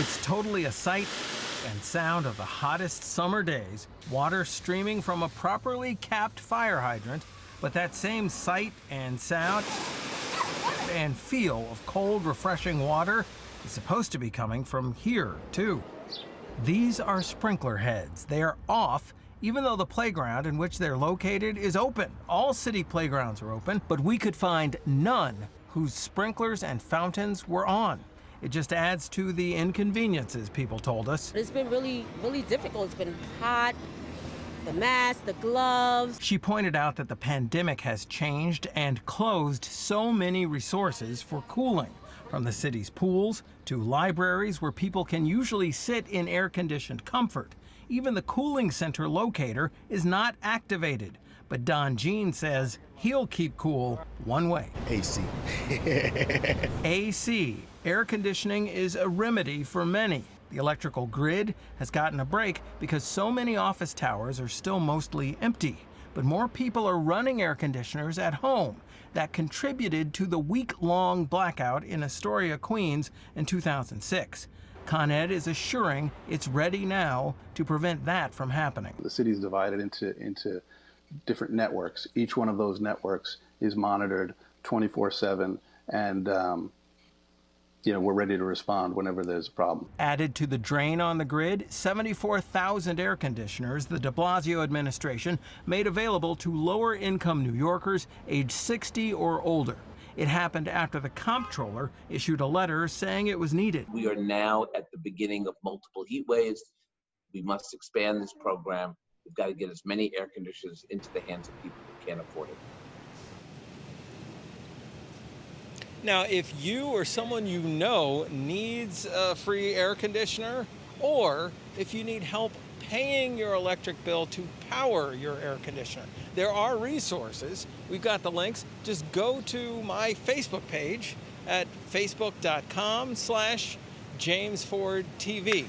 It's totally a sight and sound of the hottest summer days, water streaming from a properly capped fire hydrant, but that same sight and sound and feel of cold, refreshing water is supposed to be coming from here, too. These are sprinkler heads. They are off even though the playground in which they're located is open. All city playgrounds are open, but we could find none whose sprinklers and fountains were on. It just adds to the inconveniences, people told us. It's been really, really difficult. It's been hot, the mask, the gloves. She pointed out that the pandemic has changed and closed so many resources for cooling, from the city's pools to libraries where people can usually sit in air conditioned comfort. Even the cooling center locator is not activated. But Don Jean says he'll keep cool one way AC. AC. Air conditioning is a remedy for many. The electrical grid has gotten a break because so many office towers are still mostly empty. But more people are running air conditioners at home. That contributed to the week long blackout in Astoria, Queens in 2006. Con Ed is assuring it's ready now to prevent that from happening. The city is divided into, into different networks. Each one of those networks is monitored 24 7 and um, you know, we're ready to respond whenever there's a problem. Added to the drain on the grid, 74,000 air conditioners the de Blasio administration made available to lower income New Yorkers aged 60 or older. It happened after the comptroller issued a letter saying it was needed. We are now at the beginning of multiple heat waves. We must expand this program. We've got to get as many air conditioners into the hands of people who can't afford it. Now, if you or someone you know needs a free air conditioner, or if you need help paying your electric bill to power your air conditioner, there are resources. We've got the links. Just go to my Facebook page at facebook.com slash James Ford TV.